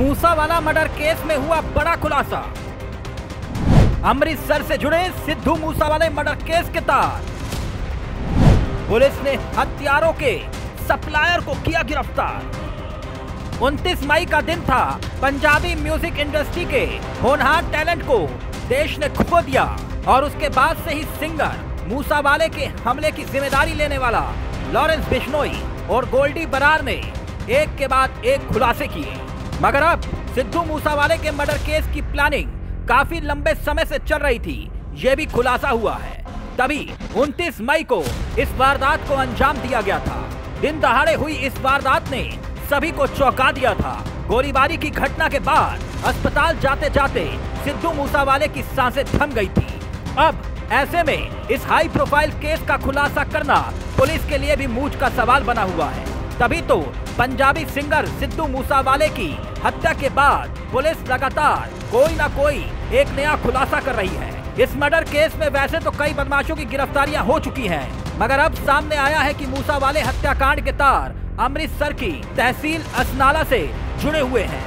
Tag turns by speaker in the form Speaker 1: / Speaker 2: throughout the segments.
Speaker 1: Moosewala murder case में हुआ बड़ा खुलासा। अमृतसर से जुड़े सिद्धू मूसावाले मर्डर केस के तार। पुलिस ने हथियारों के सप्लायर को किया गिरफ़्तार। 29 मई का दिन था, पंजाबी म्यूज़िक इंडस्ट्री के होनहार टैलेंट को देश ने खो दिया और उसके बाद से ही सिंगर मूसावाले के हमले की ज़िम्मेदारी लेने वाला लॉरेंस बिश्नोई और गोल्डी बरार ने एक के बाद एक खुलासे किए। मगर अब सिद्धू मूसावाले के मर्डर केस की प्लानिंग काफ़ी लंबे समय से चल रही थी। ये भी खुलासा हुआ है। तभी 29 मई को इस वारदात को अंजाम दिया गया था। दिन दहाड़े हुई इस वारदात ने सभी को चौंका दिया था। गोलीबारी की घटना के बाद अस्पताल जाते जाते सिद्धू मूसावाले की साँसें थम गई थी। अब ऐसे में इस हाई प्रोफ़ाइल केस का खुलासा करना पुलिस के लिए भी मूछ का सवाल बना हुआ है। तभी तो पंजाबी सिंगर सिद्धू मूसावाले की हत्या के बाद पुलिस लगातार कोई ना कोई एक नया खुलासा कर रही है। इस मर्डर केस में वैसे तो कई बदमाशों की गिरफ्तारियाँ हो चुकी हैं, मगर अब सामने आया है कि मूसा वाले हत्याकांड के तार अमृतसर की तहसील असनाला से जुड़े हुए हैं।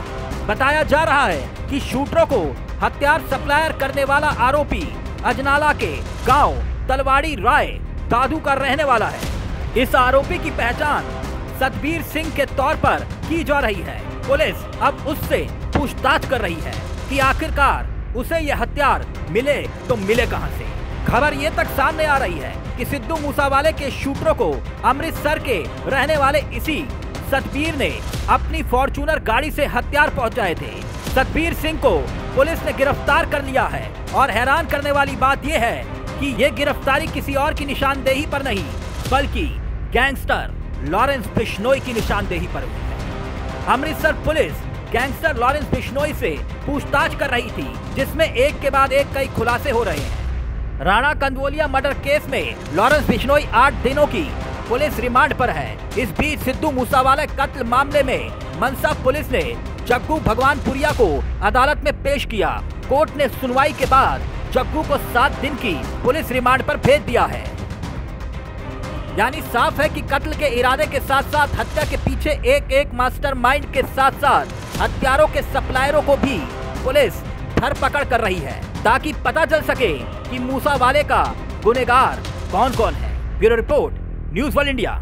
Speaker 1: बताया जा रहा है कि शूटरों को हथियार सप्लायर करने वाला आरोपी अजनाला के गाँव तलवाड़ी राय दादू का रहने वाला है। इस आरोपी की पहचान सतबीर सिंह के तौर पर की जा रही है। पुलिस अब उससे पूछताछ कर रही है कि आखिरकार उसे यह हथियार मिले तो मिले कहाँ से? खबर ये तक सामने आ रही है कि सिद्धू मूसावाले के शूटरों को अमृतसर के रहने वाले इसी सतबीर ने अपनी फॉर्चूनर गाड़ी से हथियार पहुँचाए थे। सतबीर सिंह को पुलिस ने गिरफ़्तार कर लिया है और हैरान करने वाली बात यह है कि ये गिरफ्तारी किसी और की निशानदेही पर नहीं, बल्कि गैंगस्टर लॉरेंस बिश्नोई की निशानदेही पर हुई है। Amritsar police gangster Lawrence Bishnoi से पूछताछ कर रही थी, जिसमें एक के बाद एक कई खुलासे हो रहे हैं। राणा कंदवोलिया मर्डर केस में लॉरेंस बिश्नोई आठ दिनों की पुलिस रिमांड पर है। इस बीच सिद्धू मूसावाला कत्ल मामले में मनसा पुलिस ने जग्गू भगवानपुरिया को अदालत में पेश किया। कोर्ट ने सुनवाई के बाद जग्गू को सात दिन की पुलिस रिमांड पर भेज दिया है। यानी साफ़ है कि कत्ल के इरादे के साथ साथ हत्या के पीछे एक एक मास्टरमाइंड के साथ साथ हथियारों के सप्लायरों को भी पुलिस धर पकड़ कर रही है। ताकि पता चल सके कि मूसा वाले का गुनेगार कौन कौन है। Bureau report, news world India.